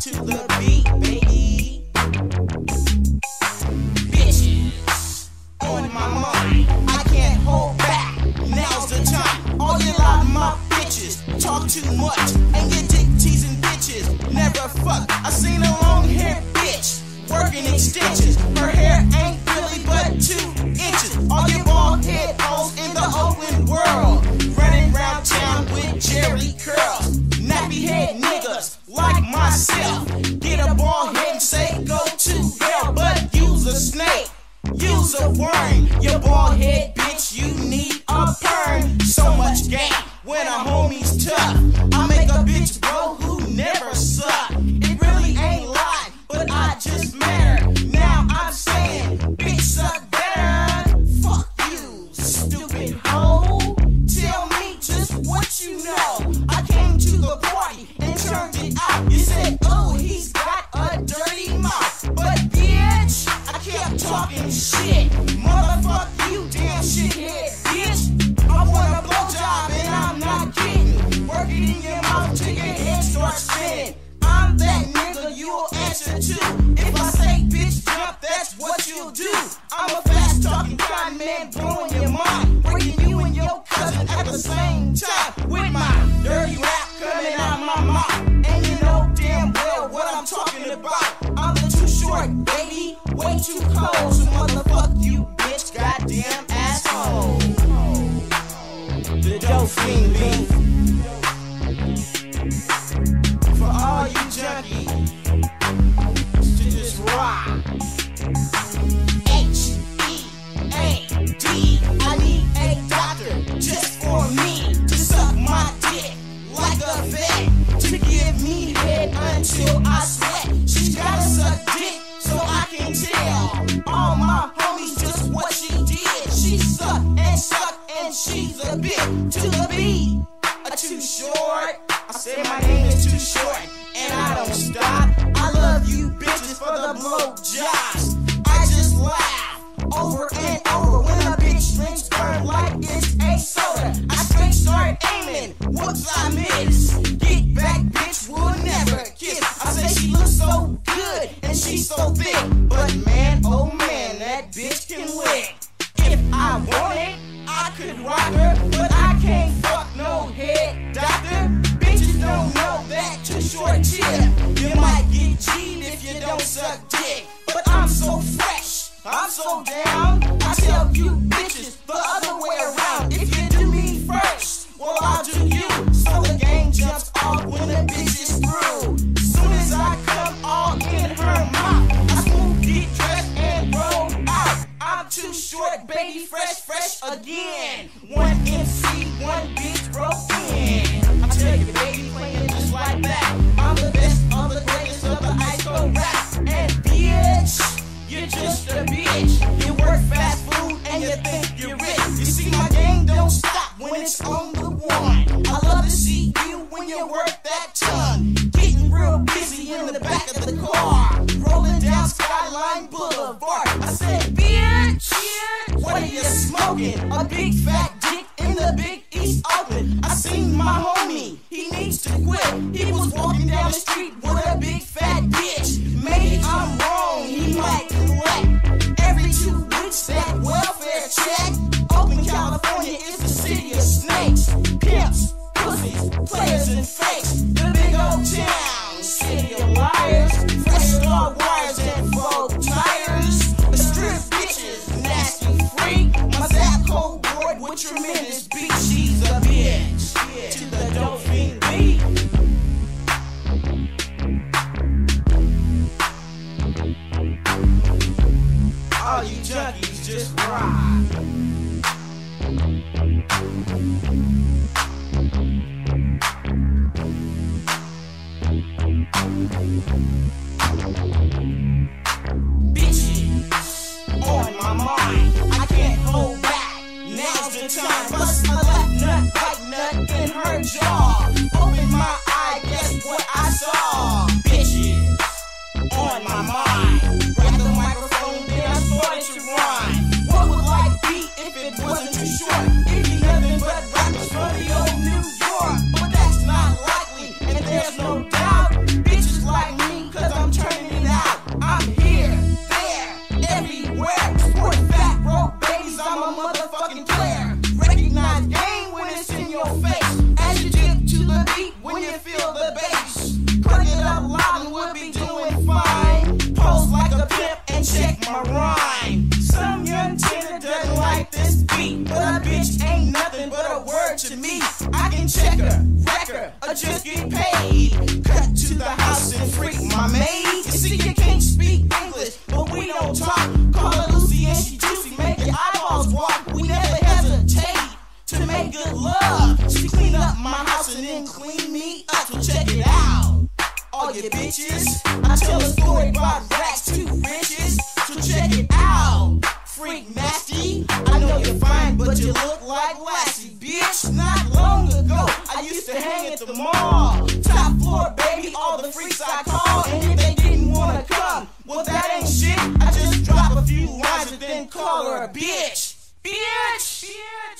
to the beat, baby. Bitches on my mind. I can't hold back. Now's the time. All you loud mouth bitches talk too much and get dick teasing bitches. Never fuck. I seen a long hair bitch working extensions. Her hair myself. Get a bald head and say go to hell, but use a snake. Use a worm, Your bald head bitch, you need a perm. So much game when a homie's tough. You'll do. I'm a fast talking con man blowing your mind. Breaking you and your cousin at the same time. With my dirty rap coming out my mouth. And you know damn well what I'm talking about. I'm the Too $hort, baby. Way too cold. So motherfuck she's a bit to the beat. A Too $hort. I say my name is Too $hort and I don't stop. I love you bitches for the blow jobs. Suck dick. But I'm so fresh, I'm so down. I tell you bitches the when it's on the one. I love to see you when you work that tongue. Getting real busy in the back of the car. Rolling down Skyline Boulevard. I said, bitch, what are you smoking? A big fat dick in the big East Oakland. I seen my homie, he needs to quit. He was walking down the street with a big The time. Bust a left nut, right nut in her jaw. I wreck her, or just get paid. Cut to the house and freak my maid. You see, you can't speak English, but we don't talk. Call her Lucy and she juicy, make your eyeballs walk. We never hesitate to make good love. She clean up my house and then clean me up. So check it out, all you bitches. I tell a story about racks to riches. So check it out, freak nasty. I know you're fine, but you look like Lassie, bitch. Not I used to hang at the mall. Top floor, baby, all the freaks I call, And if they didn't wanna come, well, that ain't shit. I just drop a few lines and then call her a bitch. Bitch! Bitch!